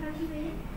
how to read.